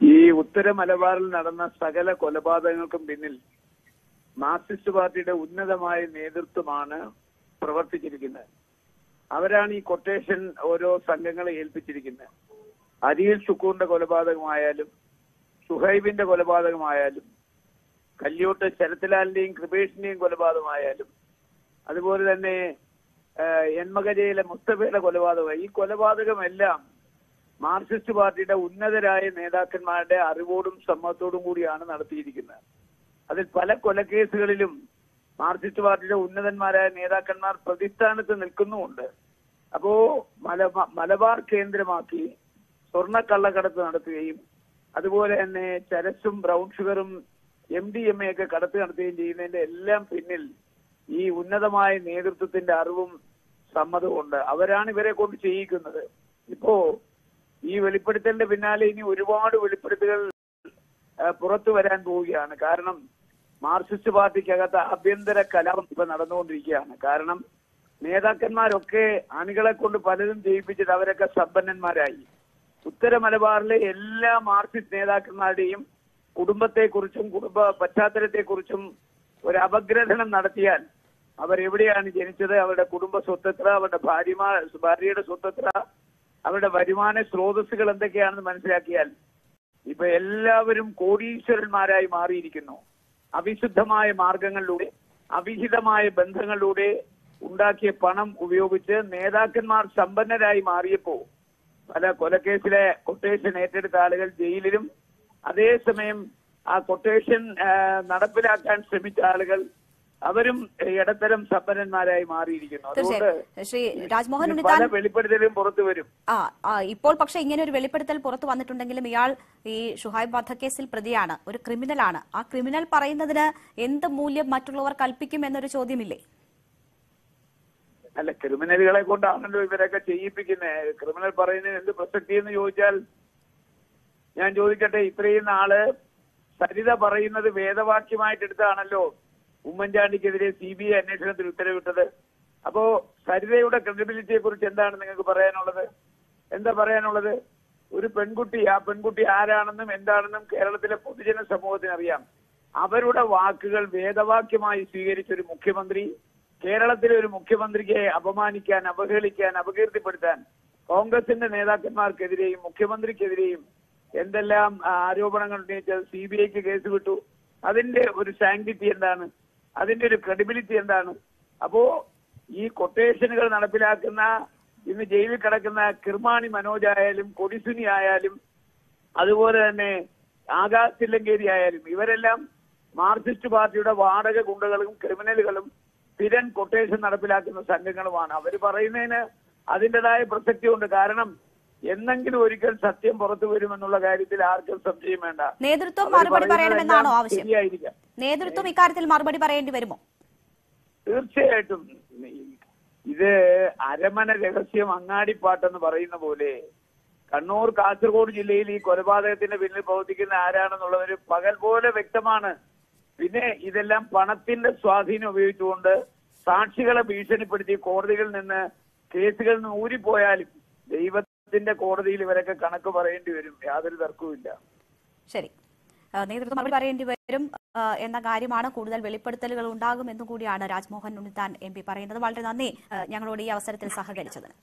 ഈ ഉത്തര മലബാറിൽ നടന്ന സകല കൊലപാതകങ്ങൾക്കും പിന്നിൽ മാർക്സിസ്റ്റ് പാർട്ടിയുടെ ഉന്നതമായ നേതൃത്വമാണ് പ്രവർത്തിച്ചിരിക്കുന്നത്. അവരാണ് ഈ കൊട്ടേഷൻ ഓരോ സംഘങ്ങളെ ഏൽപ്പിച്ചിരിക്കുന്നത്. അരിയിൽ ഷുക്കൂറിന്റെ കൊലപാതകമായാലും സുഹൈബിന്റെ കൊലപാതകമായാലും കല്യോട്ട് ശരത്ലാലിന്റെയും കൃപേഷിന്റെയും കൊലപാതകമായാലും അതുപോലെ തന്നെ എൻമകരയിലെ മുസ്തഫയുടെ കൊലപാതകമായി. ഈ കൊലപാതകമെല്ലാം മാർക്സിസ്റ്റ് പാർട്ടിയുടെ ഉന്നതരായ നേതാക്കന്മാരുടെ അറിവോടും സമ്മതത്തോടും കൂടിയാണ് നടത്തിയിരിക്കുന്നത്. അതിൽ പല കൊലക്കേസുകളിലും മാർക്സിസ്റ്റ് പാർട്ടിയുടെ ഉന്നതന്മാരായ നേതാക്കന്മാർ പ്രതിസ്ഥാനത്ത് നിൽക്കുന്നുമുണ്ട്. അപ്പോ മലബാ മലബാർ കേന്ദ്രമാക്കി സ്വർണക്കള്ളക്കടത്ത് നടത്തുകയും അതുപോലെ തന്നെ ചരസും ബ്രൗൺ ഷുഗറും എം ഡി എം എ ഒക്കെ കടത്ത് നടത്തുകയും ചെയ്യുന്നതിന്റെ എല്ലാം പിന്നിൽ ഈ ഉന്നതമായ നേതൃത്വത്തിന്റെ അറിവും സമ്മതവും ഉണ്ട് അവരാണ് ഇവരെ കൊണ്ട് ചെയ്യിക്കുന്നത്. ഇപ്പോ ഈ വെളിപ്പെടുത്തലിന്റെ പിന്നാലെ ഇനി ഒരുപാട് വെളിപ്പെടുത്തലുകൾ പുറത്തു വരാൻ പോവുകയാണ്. കാരണം മാർക്സിസ്റ്റ് പാർട്ടിക്കകത്ത് ആഭ്യന്തര കലാപം ഇപ്പൊ നടന്നുകൊണ്ടിരിക്കുകയാണ്. കാരണം നേതാക്കന്മാരൊക്കെ അണികളെ കൊണ്ട് പലരും ജയിപ്പിച്ചിട്ട് അവരൊക്കെ സമ്പന്നന്മാരായി. ഉത്തര മലബാറിലെ എല്ലാ മാർക്സിസ്റ്റ് നേതാക്കന്മാരുടെയും കുടുംബത്തെക്കുറിച്ചും കുടുംബ പശ്ചാത്തലത്തെക്കുറിച്ചും ഒരു അപഗ്രഥനം നടത്തിയാൽ അവരെവിടെയാണ് ജനിച്ചത്? അവരുടെ കുടുംബ സ്വത്തത്ര അവരുടെ ഭാര്യമാർ ഭാര്യയുടെ സ്വത്തത്ര അവരുടെ വരുമാന സ്രോതസ്സുകൾ എന്തൊക്കെയാണെന്ന് മനസ്സിലാക്കിയാൽ ഇപ്പൊ എല്ലാവരും കോടീശ്വരന്മാരായി മാറിയിരിക്കുന്നു. അവിശുദ്ധമായ മാർഗങ്ങളിലൂടെ അവിഹിതമായ ബന്ധങ്ങളിലൂടെ ഉണ്ടാക്കിയ പണം ഉപയോഗിച്ച് നേതാക്കന്മാർ സമ്പന്നരായി മാറിയപ്പോ പല കൊലക്കേസിലെ കൊട്ടേഷൻ ഏറ്റെടുത്ത ആളുകൾ ജയിലിലും അതേസമയം ആ കൊട്ടേഷൻ നടപ്പിലാക്കാൻ ശ്രമിച്ച ആളുകൾ അവരും ഇടത്തരം സമ്പന്നന്മാരായി മാറിയിരിക്കുന്നു. അതുകൊണ്ട് ശ്രീ രാജ്മോഹൻ ഉണ്ണിത്താൻ വെളിപ്പെടുത്തലും പുറത്തു വരും. ആ ഇപ്പോൾ പക്ഷേ ഇങ്ങനെ ഒരു വെളിപ്പെടുത്തൽ പുറത്തു വന്നിട്ടുണ്ടെങ്കിലും ഇയാൾ ഈ ഷുഹൈബ് വധക്കേസിൽ പ്രതിയാണ്. ഒരു ക്രിമിനലാണ്. ആ ക്രിമിനൽ പറയുന്നതിന് എന്ത് മൂല്യം മറ്റുള്ളവർ കൽപ്പിക്കും എന്നൊരു ചോദ്യമില്ലേ? അല്ല ക്രിമിനലുകളെ കൊണ്ടാണല്ലോ ഇവരൊക്കെ ചെയ്യിപ്പിക്കുന്നത് ക്രിമിനൽ പറയുന്നതിന് എന്ത് പ്രസക്തി എന്ന് ചോദിച്ചാൽ ഞാൻ ചോദിക്കട്ടെ ഇത്രയും നാൾ സരിത പറയുന്നത് വേദവാക്യമായിട്ട് എടുത്താണല്ലോ ഉമ്മൻചാണ്ടിക്കെതിരെ സി ബി ഐ അന്വേഷണത്തിന് ഉത്തരവിട്ടത്. അപ്പോ സരിതയുടെ ക്രെഡിബിലിറ്റിയെ കുറിച്ച് എന്താണ് നിങ്ങൾക്ക് പറയാനുള്ളത്? എന്താ പറയാനുള്ളത്? ഒരു പെൺകുട്ടി ആ പെൺകുട്ടി ആരാണെന്നും എന്താണെന്നും കേരളത്തിലെ പൊതുജന സമൂഹത്തിന് അറിയാം അവരുടെ വാക്കുകൾ വേദവാക്യമായി സ്വീകരിച്ച ഒരു മുഖ്യമന്ത്രി കേരളത്തിലെ ഒരു മുഖ്യമന്ത്രിയെ അപമാനിക്കാൻ അവഹേളിക്കാൻ അപകീർത്തിപ്പെടുത്താൻ കോൺഗ്രസിന്റെ നേതാക്കന്മാർക്കെതിരെയും മുഖ്യമന്ത്രിക്കെതിരെയും എന്തെല്ലാം ആരോപണങ്ങൾ ഉന്നയിച്ചത് സി ബി ഐക്ക് കേസ് വിട്ടു. അതിന്റെ ഒരു സാങ്ക്ടിറ്റി എന്താണ്? അതിന്റെ ഒരു ക്രെഡിബിലിറ്റി എന്താണ്? അപ്പോ ഈ കൊട്ടേഷനുകൾ നടപ്പിലാക്കുന്ന ഇന്ന് ജയിലിൽ കിടക്കുന്ന കിർമാണി മനോജ് ആയാലും കൊടിസുനി ആയാലും അതുപോലെ തന്നെ ആകാശ് തില്ലങ്കേരി ആയാലും ഇവരെല്ലാം മാർക്സിസ്റ്റ് പാർട്ടിയുടെ വാടക ഗുണ്ടകളും ക്രിമിനലുകളും സ്ഥിരൻ കൊട്ടേഷൻ നടപ്പിലാക്കുന്ന സംഘങ്ങളുമാണ്. അവർ പറയുന്നതിന് അതിന്റെതായ പ്രസക്തിയുണ്ട്. കാരണം എന്നെങ്കിലും ഒരിക്കൽ സത്യം പുറത്തു വരുമെന്നുള്ള കാര്യത്തിൽ ആർക്കും സംശയം വേണ്ട. നേതൃത്വം മറുപടി പറയണമെന്നാണോ ആവശ്യം? നേതൃത്വം ഇക്കാര്യത്തിൽ മറുപടി പറയേണ്ടി വരുമോ? തീർച്ചയായിട്ടും. ഇത് അരമന രഹസ്യം അങ്ങാടിപ്പാട്ടെന്ന് പറയുന്ന പോലെ കണ്ണൂർ കാസർഗോഡ് ജില്ലയിൽ ഈ കൊലപാതകത്തിന്റെ പിന്നിൽ പ്രവർത്തിക്കുന്ന ആരാണെന്നുള്ളവർ പകൽ പോലെ വ്യക്തമാണ്. പിന്നെ ഇതെല്ലാം പണത്തിന്റെ സ്വാധീനം ഉപയോഗിച്ചുകൊണ്ട് സാക്ഷികളെ ഭീഷണിപ്പെടുത്തി കോടതികളിൽ നിന്ന് കേസുകളിൽ നിന്ന് ഊരിപ്പോയാലും ദൈവത്തിന്റെ കോടതിയിൽ ഇവരൊക്കെ കണക്ക് പറയേണ്ടി വരും. യാതൊരു തർക്കവുമില്ല ശരി. നേതൃത്വം മറുപടി പറയേണ്ടി വരും. എന്ന കാര്യമാണ് കൂടുതൽ വെളിപ്പെടുത്തലുകൾ ഉണ്ടാകും എന്നും കൂടിയാണ് രാജ്മോഹൻ ഉണ്ണിത്താൻ എം പി പറയുന്നത്. വളരെ നന്ദി. ഞങ്ങളോട് ഈ അവസരത്തിൽ സഹകരിച്ചതിന്.